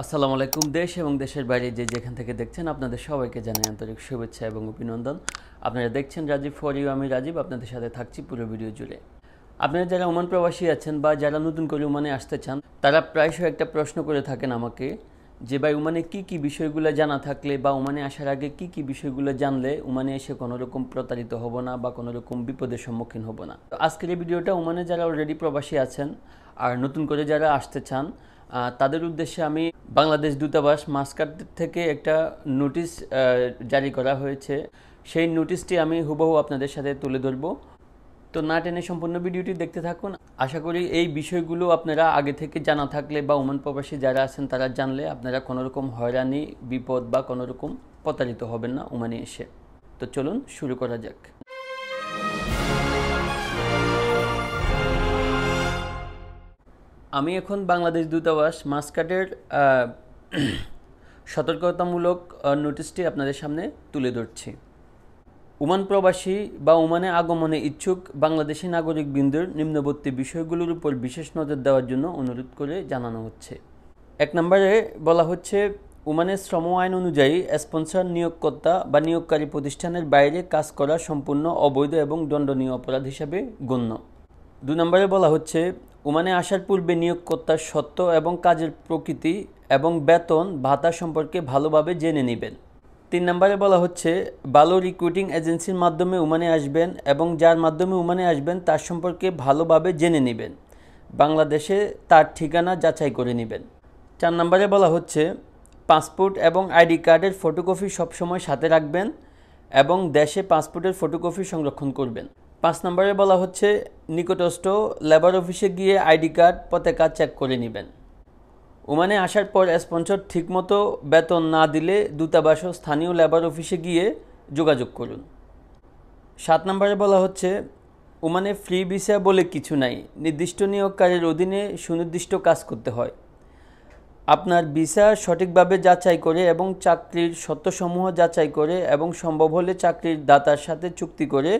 আসসালামু আলাইকুম দেশ এবং দেশের বাইরে যে যেখান থেকে দেখছেন, আপনাদের সবাইকে জানাই আন্তরিক শুভেচ্ছা এবং অভিনন্দন। আপনারা দেখছেন রাজীব ফর ইউ আমি রাজীব, আপনাদের সাথে থাকছি পুরো ভিডিও জুড়ে। আপনারা যারা ওমান প্রবাসী আছেন বা যারা নতুন করে ওমানে আসতে চান, তারা প্রায়শই একটা প্রশ্ন করে থাকেন আমাকে যে, ভাই, ওমানে কি কি বিষয়গুলো জানা থাকলে বা ওমানে আসার আগে কি কি বিষয়গুলো জানলে ওমানে এসে কোনো রকম প্রতারিত হব না বা কোনো রকম বিপদের সম্মুখীন হব না? তো আজকের এই ভিডিওটা ওমানে যারা অলরেডি প্রবাসী আছেন আর নতুন করে যারা আসতে চান তাদের উদ্দেশ্যে আমি বাংলাদেশ দূতাবাস মাস্কাট থেকে একটা নোটিশ জারি করা হয়েছে। সেই নোটিশটি আমি হুবহু আপনাদের সাথে তুলে ধরবো। তো না টেনে সম্পূর্ণ ভিডিওটি দেখতে থাকুন। আশা করি এই বিষয়গুলো আপনারা আগে থেকে জানা থাকলে বা ওমান প্রবাসী যারা আছেন তারা জানলে আপনারা কোনোরকম হয়রানি, বিপদ বা কোনোরকম প্রতারিত হবেন না ওমানে এসে। তো চলুন শুরু করা যাক। আমি এখন বাংলাদেশ দূতাবাস মাসকাটের সতর্কতামূলক নোটিশটি আপনাদের সামনে তুলে ধরছি। ওমান প্রবাসী বা ওমানে আগমনে ইচ্ছুক বাংলাদেশি নাগরিক বৃন্দের নিম্নবর্তী বিষয়গুলোর উপর বিশেষ নজর দেওয়ার জন্য অনুরোধ করে জানানো হচ্ছে। এক নম্বরে বলা হচ্ছে, ওমানের শ্রম আইন অনুযায়ী স্পন্সর নিয়োগকর্তা বা নিয়োগকারী প্রতিষ্ঠানের বাইরে কাজ করা সম্পূর্ণ অবৈধ এবং দণ্ডনীয় অপরাধ হিসাবে গণ্য। দু নম্বরে বলা হচ্ছে ওমানে আসার পূর্বে নিয়োগকর্তার সত্য এবং কাজের প্রকৃতি এবং বেতন ভাতা সম্পর্কে ভালোভাবে জেনে নেবেন। তিন নম্বরে বলা হচ্ছে, ভালো রিক্রুটিং এজেন্সির মাধ্যমে ওমানে আসবেন এবং যার মাধ্যমে ওমানে আসবেন তার সম্পর্কে ভালোভাবে জেনে নেবেন। বাংলাদেশে তার ঠিকানা যাচাই করে নেবেন। চার নম্বরে বলা হচ্ছে, পাসপোর্ট এবং আইডি কার্ডের ফটোকপি সবসময় সাথে রাখবেন এবং দেশে পাসপোর্টের ফটোকপি সংরক্ষণ করবেন। পাঁচ নম্বরে বলা হচ্ছে, নিকটস্থ লেবার অফিসে গিয়ে আইডি কার্ড, পতাকা চেক করে নেবেন। ওমানে আসার পর স্পন্সর ঠিকমতো বেতন না দিলে দূতাবাস ও স্থানীয় লেবার অফিসে গিয়ে যোগাযোগ করুন। সাত নম্বরে বলা হচ্ছে, ওমানে ফ্রি ভিসা বলে কিছু নাই, নির্দিষ্ট নিয়োগকারীর অধীনে সুনির্দিষ্ট কাজ করতে হয়। আপনার ভিসা সঠিকভাবে যাচাই করে এবং চাকরির সত্যসমূহ যাচাই করে এবং সম্ভব হলে চাকরির দাতার সাথে চুক্তি করে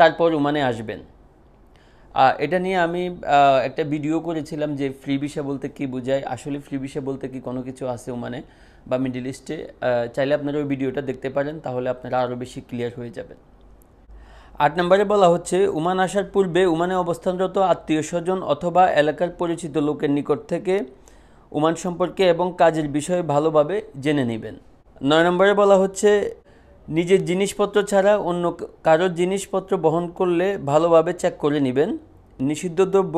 তারপর ওমানে আসবেন। এটা নিয়ে আমি একটা ভিডিও করেছিলাম যে ফ্রি ভিসা বলতে কি বোঝায়। আসলে ফ্রি ভিসা বলতে কি কোনো কিছু আছে ওমানে বা মিডিল ইস্টে? চাইলে আপনারা ওই ভিডিওটা দেখতে পারেন, তাহলে আপনারা আরও বেশি ক্লিয়ার হয়ে যাবেন। আট নম্বরে বলা হচ্ছে, উমান আসার পূর্বে উমানে অবস্থানরত আত্মীয় স্বজন অথবা এলাকার পরিচিত লোকের নিকট থেকে উমান সম্পর্কে এবং কাজের বিষয়ে ভালোভাবে জেনে নেবেন। নয় নম্বরে বলা হচ্ছে নিজের জিনিসপত্র ছাড়া অন্য কারোর জিনিসপত্র বহন করলে ভালোভাবে চেক করে নেবেন। নিষিদ্ধ দ্রব্য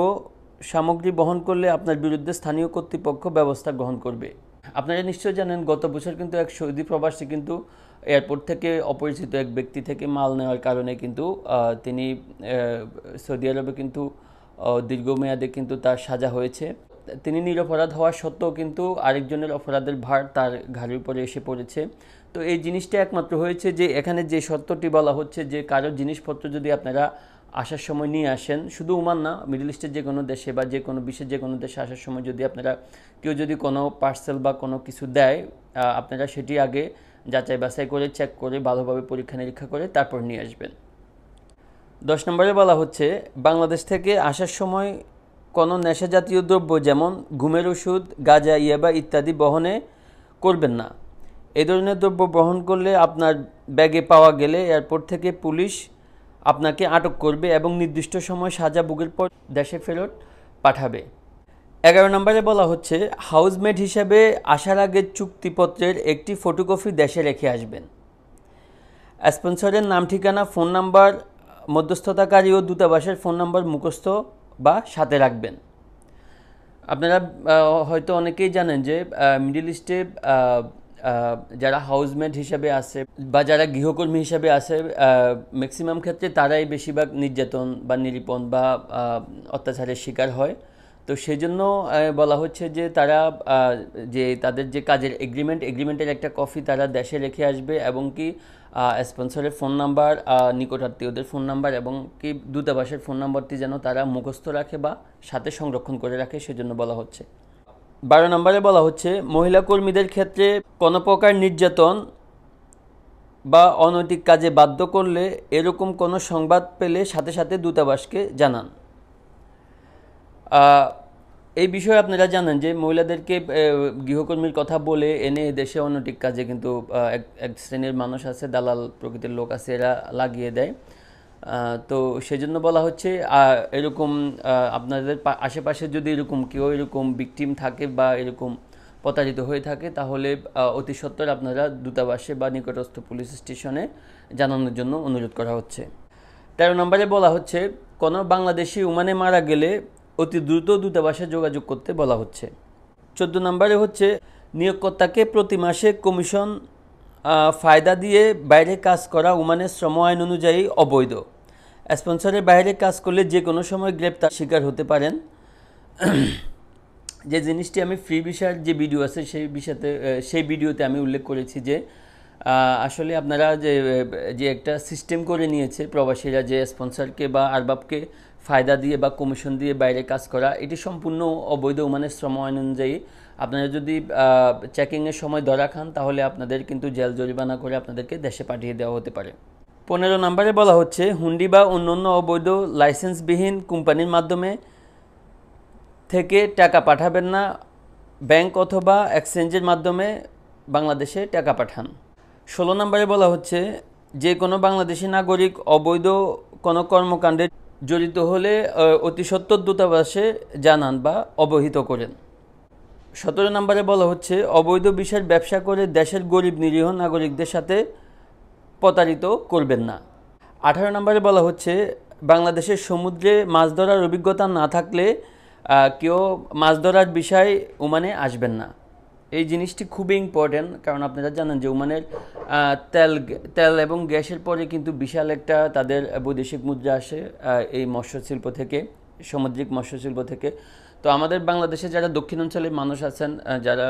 সামগ্রী বহন করলে আপনার বিরুদ্ধে স্থানীয় কর্তৃপক্ষ ব্যবস্থা গ্রহণ করবে। আপনারা নিশ্চয় জানেন, গত বছর কিন্তু এক সৌদি প্রবাসী কিন্তু এয়ারপোর্ট থেকে অপরিচিত এক ব্যক্তি থেকে মাল নেওয়ার কারণে কিন্তু তিনি সৌদি আরবে কিন্তু দীর্ঘমেয়াদে কিন্তু তার সাজা হয়েছে। তিনি নিরপরাধ হওয়া সত্ত্বেও কিন্তু আরেকজনের অপরাধের ভার তার ঘাড়ের উপরে এসে পড়েছে। তো এই জিনিসটা একমাত্র হয়েছে যে এখানে যে সত্যটি বলা হচ্ছে যে কারোর জিনিসপত্র যদি আপনারা আসার সময় নিয়ে আসেন, শুধু ওমান না, মিডল ইস্টের যে কোনো দেশে বা যে কোনো বিশ্বের যে কোনো দেশে আসার সময় যদি আপনারা কেউ যদি কোনো পার্সেল বা কোনো কিছু দেয় আপনারা সেটি আগে যাচাই বাছাই করে, চেক করে, ভালোভাবে পরীক্ষা নিরীক্ষা করে তারপর নিয়ে আসবেন। দশ নম্বরে বলা হচ্ছে, বাংলাদেশ থেকে আসার সময় কোনো নেশাজাতীয় দ্রব্য যেমন ঘুমের ওষুধ, গাঁজা, ইয়াবা ইত্যাদি বহনে করবেন না। এ ধরনের দ্রব্য বহন করলে আপনার ব্যাগে পাওয়া গেলে এয়ারপোর্ট থেকে পুলিশ আপনাকে আটক করবে এবং নির্দিষ্ট সময় সাজা বুকের পর দেশে ফেরত পাঠাবে। এগারো নম্বরে বলা হচ্ছে, হাউসমেট হিসাবে আসার আগে চুক্তিপত্রের একটি ফটোকপি দেশে রেখে আসবেন। স্পন্সরের নাম, ঠিকানা, ফোন নাম্বার, মধ্যস্থতাকারী ও দূতাবাসের ফোন নাম্বার মুখস্থ বা সাথে রাখবেন। আপনারা হয়তো অনেকেই জানেন যে মিডিল ইস্টে যারা হাউসমেট হিসাবে আছে বা যারা গৃহকর্মী হিসাবে আছে ম্যাক্সিমাম ক্ষেত্রে তারাই বেশিরভাগ নির্যাতন বা নিরীপণ বা অত্যাচারের শিকার হয়। তো সেই জন্য বলা হচ্ছে যে তারা যে তাদের যে কাজের এগ্রিমেন্ট এগ্রিমেন্টের একটা কপি তারা দেশে রেখে আসবে এবং কি স্পন্সরের ফোন নাম্বার নিকটাত্মীয়দের ফোন নাম্বার এবং কি দূতাবাসের ফোন নাম্বারটি যেন তারা মুখস্থ রাখে বা সাথে সংরক্ষণ করে রাখে, সেজন্য বলা হচ্ছে। বারো নম্বরে বলা হচ্ছে, মহিলা কর্মীদের ক্ষেত্রে কোনো প্রকার নির্যাতন বা অনৈতিক কাজে বাধ্য করলে এরকম কোনো সংবাদ পেলে সাথে সাথে দূতাবাসকে জানান। এই বিষয়ে আপনারা জানেন যে মহিলাদেরকে গৃহকর্মীর কথা বলে এনে দেশে অন্যটিক কাজে কিন্তু এক- এক শ্রেণির মানুষ আছে, দালাল প্রকৃতির লোক আছে, এরা লাগিয়ে দেয়। তো সেজন্য বলা হচ্ছে এরকম আপনাদের আশেপাশে যদি এরকম কেউ এরকম ভিকটিম থাকে বা এরকম প্রতারিত হয়ে থাকে, তাহলে অতি সত্বর আপনারা দূতাবাসে বা নিকটস্থ পুলিশ স্টেশনে জানানোর জন্য অনুরোধ করা হচ্ছে। তেরো নম্বরে বলা হচ্ছে, কোনো বাংলাদেশি উমানে মারা গেলে অতি দ্রুত দূতাবাসে যোগাযোগ করতে বলা হচ্ছে। চোদ্দ নম্বরে হচ্ছে, নিয়োগকর্তাকে প্রতি মাসে কমিশন ফায়দা দিয়ে বাইরে কাজ করা ওমানের শ্রম আইন অনুযায়ী অবৈধ। স্পন্সরের বাইরে কাজ করলে যে কোনো সময় গ্রেপ্তার শিকার হতে পারেন। যে জিনিসটি আমি ফ্রি বিষয়ের যে ভিডিও আছে, সেই বিষয়তে সেই ভিডিওতে আমি উল্লেখ করেছি যে আসলে আপনারা যে যে একটা সিস্টেম করে নিয়েছে প্রবাসীরা যে স্পন্সরকে বা আরবাবকে ফায়দা দিয়ে বা কমিশন দিয়ে বাইরে কাজ করা, এটি সম্পূর্ণ অবৈধ মানে শ্রম আইন অনুযায়ী। আপনারা যদি চেকিংয়ের সময় ধরা খান, তাহলে আপনাদের কিন্তু জেল জরিমানা করে আপনাদেরকে দেশে পাঠিয়ে দেওয়া হতে পারে। পনেরো নম্বরে বলা হচ্ছে, হুন্ডি বা অন্যান্য অবৈধ লাইসেন্সবিহীন কোম্পানির মাধ্যমে থেকে টাকা পাঠাবেন না, ব্যাংক অথবা এক্সচেঞ্জের মাধ্যমে বাংলাদেশে টাকা পাঠান। ষোলো নম্বরে বলা হচ্ছে, যে কোনো বাংলাদেশি নাগরিক অবৈধ কোনো কর্মকাণ্ডে জড়িত হলে অতি সত্বর দূতাবাসে জানান বা অবহিত করেন। সতেরো নম্বরে বলা হচ্ছে, অবৈধ বিষয়ের ব্যবসা করে দেশের গরিব নিরীহ নাগরিকদের সাথে প্রতারিত করবেন না। আঠারো নম্বরে বলা হচ্ছে, বাংলাদেশের সমুদ্রে মাছ ধরার অভিজ্ঞতা না থাকলে কেউ মাছ ধরার বিষয় ওমানে আসবেন না। এই জিনিসটি খুবই ইম্পর্ট্যান্ট কারণ আপনারা জানেন যে ওমানের তেল তেল এবং গ্যাসের পরে কিন্তু বিশাল একটা তাদের বৈদেশিক মুদ্রা আসে এই মৎস্য শিল্প থেকে, সামুদ্রিক মৎস্য শিল্প থেকে। তো আমাদের বাংলাদেশে যারা দক্ষিণাঞ্চলের মানুষ আছেন যারা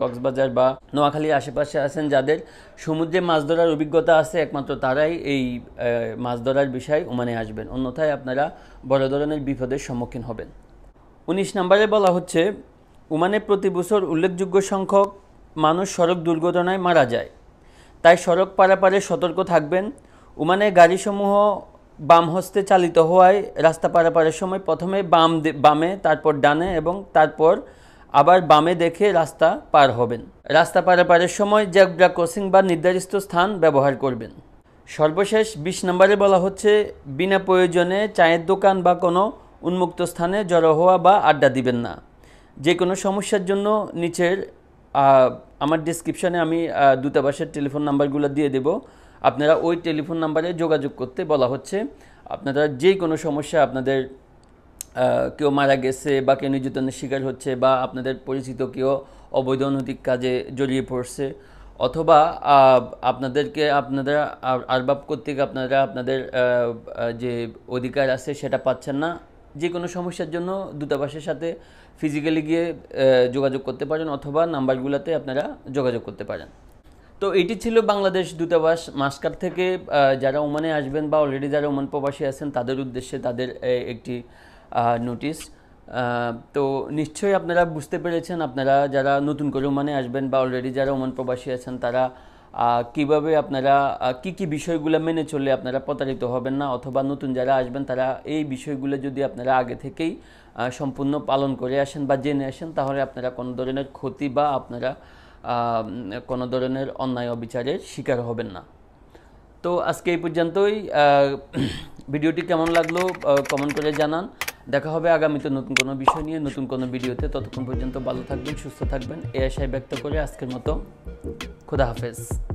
কক্সবাজার বা নোয়াখালীর আশেপাশে আছেন, যাদের সমুদ্রে মাছ ধরার অভিজ্ঞতা আছে, একমাত্র তারাই এই মাছ ধরার বিষয়ে ওমানে আসবেন। অন্যথায় আপনারা বড় ধরনের বিপদের সম্মুখীন হবেন। উনিশ নম্বরে বলা হচ্ছে ওমানে প্রতি বছর উল্লেখযোগ্য সংখ্যক মানুষ সড়ক দুর্ঘটনায় মারা যায়। তাই সড়ক পারাপারে সতর্ক থাকবেন। ওমানে গাড়িসমূহ বাম হস্তে চালিত হওয়ায় রাস্তা পারাপারের সময় প্রথমে বাম বামে, তারপর ডানে এবং তারপর আবার বামে দেখে রাস্তা পার হবেন। রাস্তা পারাপারের সময় জ্যাব্রা ক্রসিং বা নির্ধারিত স্থান ব্যবহার করবেন। সর্বশেষ বিশ নম্বরে বলা হচ্ছে, বিনা প্রয়োজনে চায়ের দোকান বা কোনো উন্মুক্ত স্থানে জড়ো হওয়া বা আড্ডা দিবেন না। যে কোনো সমস্যার জন্য নিচের আমার ডিসক্রিপশনে আমি দূতাবাসের টেলিফোন নাম্বারগুলো দিয়ে দেব। আপনারা ওই টেলিফোন নাম্বারে যোগাযোগ করতে বলা হচ্ছে। আপনারা যে কোনো সমস্যা আপনাদের কেউ মারা গেছে বা কেউ নির্যাতনের শিকার হচ্ছে বা আপনাদের পরিচিত কেউ অবৈধ অনৈতিক কাজে জড়িয়ে পড়ছে অথবা আপনাদেরকে আপনারা আর- আরবাব কর্তৃক আপনারা আপনাদের যে অধিকার আছে সেটা পাচ্ছেন না, যে কোনো সমস্যার জন্য দূতাবাসের সাথে ফিজিক্যালি গিয়ে যোগাযোগ করতে পারেন অথবা নাম্বারগুলোতে আপনারা যোগাযোগ করতে পারেন। তো এটি ছিল বাংলাদেশ দূতাবাস। মাস্কার থেকে যারা ওমানে আসবেন বা অলরেডি যারা ওমান প্রবাসী আছেন, তাদের উদ্দেশ্যে তাদের একটি নোটিশ তো নিশ্চয়ই আপনারা বুঝতে পেরেছেন, আপনারা যারা নতুন করে ওমানে আসবেন বা অলরেডি যারা ওমান প্রবাসী আছেন, তারা কীভাবে আপনারা কি কি বিষয়গুলো মেনে চললে আপনারা প্রতারিত হবেন না? অথবা নতুন যারা আসবেন, তারা এই বিষয়গুলো যদি আপনারা আগে থেকেই সম্পূর্ণ পালন করে আসেন বা জেনে আসেন, তাহলে আপনারা কোনো ধরনের ক্ষতি বা আপনারা কোনো ধরনের অন্যায় অবিচারের শিকার হবেন না। তো আজকে এই পর্যন্তই। ভিডিওটি কেমন লাগল কমেন্ট করে জানান। দেখা হবে আগামীতে নতুন কোনো বিষয় নিয়ে, নতুন কোনো ভিডিওতে। ততক্ষণ পর্যন্ত ভালো থাকবেন, সুস্থ থাকবেন। এ আশায় ব্যক্ত করে আজকের মতো। খুদা হাফেজ।